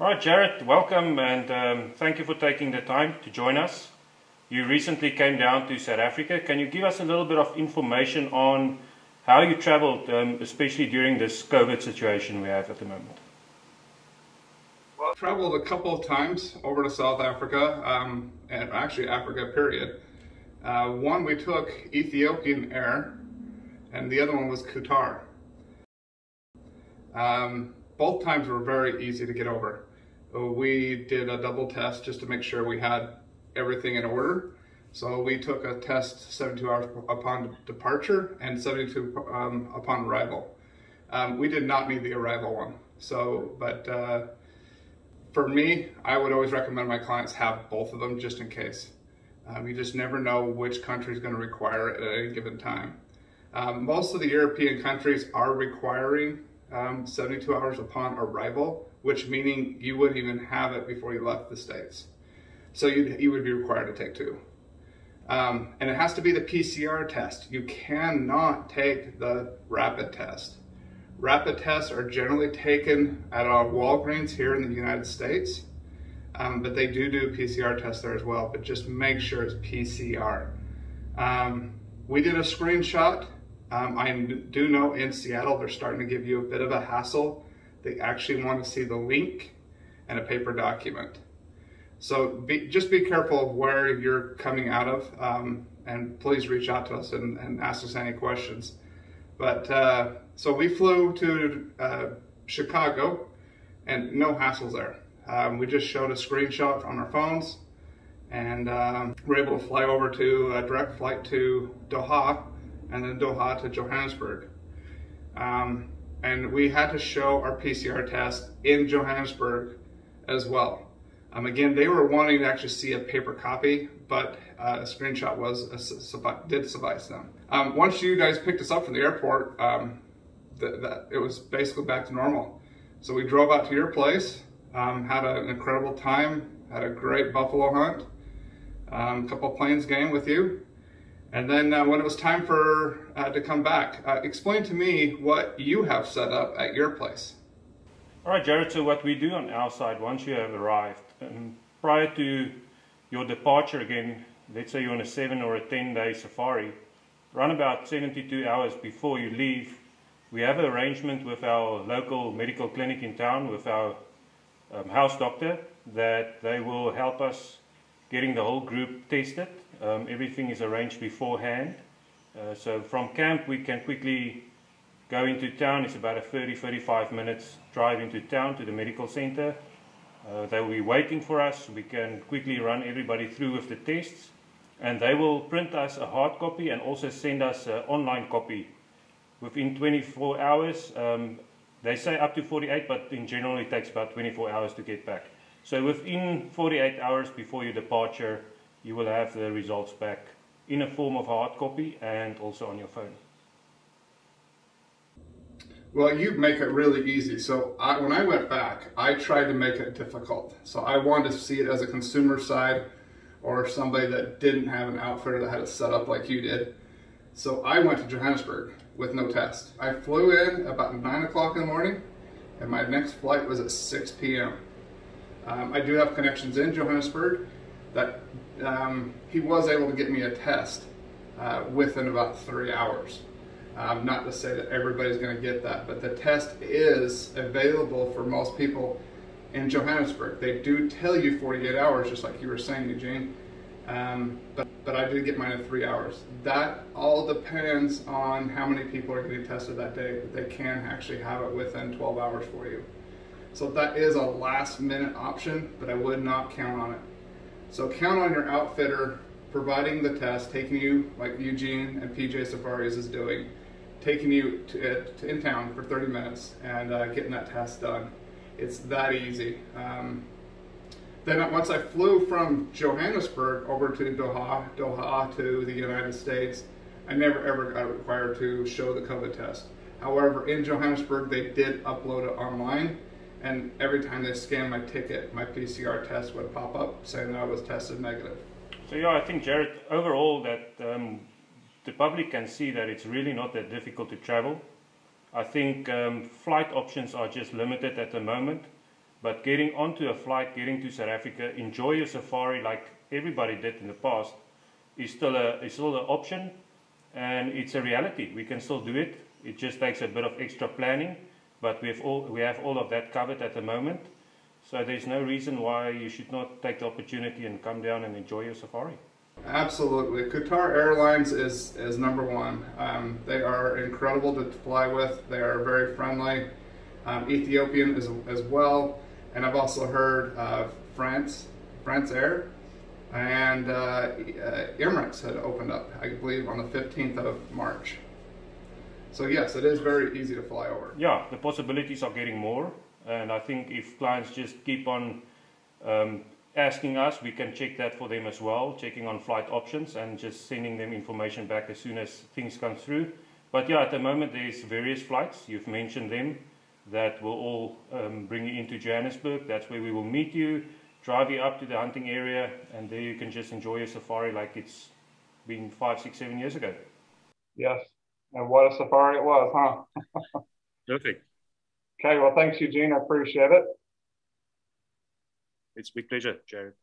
All right, Jared, welcome and um, thank you for taking the time to join us. You recently came down to South Africa. Can you give us a little bit of information on how you traveled, um, especially during this COVID situation we have at the moment? Well, I traveled a couple of times over to South Africa, um, and actually Africa, period. Uh, one we took Ethiopian Air, and the other one was Qatar. Um, both times were very easy to get over. Uh, we did a double test just to make sure we had everything in order. So we took a test 72 hours upon departure and 72 um, upon arrival. Um, we did not need the arrival one. So, but uh, for me, I would always recommend my clients have both of them just in case. Um, you just never know which country is going to require it at any given time. Um, most of the European countries are requiring um, 72 hours upon arrival, which meaning you wouldn't even have it before you left the States. So you you would be required to take two. Um, and it has to be the PCR test. You cannot take the rapid test. Rapid tests are generally taken at our Walgreens here in the United States, um, but they do do PCR tests there as well, but just make sure it's PCR. Um, we did a screenshot um, I do know in Seattle they're starting to give you a bit of a hassle. They actually want to see the link and a paper document. So be, just be careful of where you're coming out of um, and please reach out to us and, and ask us any questions. But uh, so we flew to uh, Chicago and no hassles there. Um, we just showed a screenshot on our phones and um, we're able to fly over to a direct flight to Doha and then Doha to Johannesburg. Um, and we had to show our PCR test in Johannesburg as well. Um, again, they were wanting to actually see a paper copy, but uh, a screenshot was a, did suffice them. Um, once you guys picked us up from the airport, um, it was basically back to normal. So we drove out to your place, um, had a, an incredible time, had a great buffalo hunt, a um, couple plains game with you, and then uh, when it was time for uh, to come back, uh, explain to me what you have set up at your place. All right, Jared. So what we do on our side, once you have arrived, um, prior to your departure again, let's say you're on a seven or a 10 day safari, run about 72 hours before you leave. We have an arrangement with our local medical clinic in town, with our um, house doctor, that they will help us getting the whole group tested um, everything is arranged beforehand. Uh, so from camp we can quickly go into town. It's about a 30-35 minutes drive into town to the medical center. Uh, they will be waiting for us. We can quickly run everybody through with the tests. And they will print us a hard copy and also send us an online copy within 24 hours. Um, they say up to 48, but in general it takes about 24 hours to get back. So within 48 hours before your departure, you will have the results back in a form of hard copy and also on your phone. Well, you make it really easy. So I, when I went back, I tried to make it difficult. So I wanted to see it as a consumer side or somebody that didn't have an outfitter that had it set up like you did. So I went to Johannesburg with no test. I flew in about 9 o'clock in the morning and my next flight was at 6 p.m. Um, I do have connections in Johannesburg that um, he was able to get me a test uh, within about three hours. Um, not to say that everybody's going to get that, but the test is available for most people in Johannesburg. They do tell you 48 hours, just like you were saying, Eugene. Um, but, but I did get mine in three hours. That all depends on how many people are getting tested that day. But they can actually have it within 12 hours for you. So that is a last minute option, but I would not count on it. So count on your outfitter providing the test, taking you, like Eugene and PJ Safaris is doing, taking you to, to in town for 30 minutes and uh, getting that test done. It's that easy. Um, then once I flew from Johannesburg over to Doha, Doha to the United States, I never ever got required to show the COVID test. However, in Johannesburg, they did upload it online and every time they scanned my ticket, my PCR test would pop up saying that I was tested negative. So yeah, I think Jared, overall that um, the public can see that it's really not that difficult to travel. I think um, flight options are just limited at the moment. But getting onto a flight, getting to South Africa, enjoy your safari like everybody did in the past, is still a is still an option, and it's a reality. We can still do it. It just takes a bit of extra planning, but we have all we have all of that covered at the moment. So there's no reason why you should not take the opportunity and come down and enjoy your safari. Absolutely. Qatar Airlines is, is number one. Um, they are incredible to fly with. They are very friendly. Um, Ethiopian as, as well. And I've also heard of France, France Air, and uh, uh, Emirates had opened up, I believe, on the 15th of March. So yes, it is very easy to fly over. Yeah, the possibilities are getting more. And I think if clients just keep on um, asking us, we can check that for them as well, checking on flight options and just sending them information back as soon as things come through. But yeah, at the moment there's various flights, you've mentioned them, that will all um, bring you into Johannesburg. That's where we will meet you, drive you up to the hunting area, and there you can just enjoy your safari like it's been five, six, seven years ago. Yes, and what a safari it was, huh? Perfect. Okay, well, thanks, Eugene. I appreciate it. It's a big pleasure, Jared.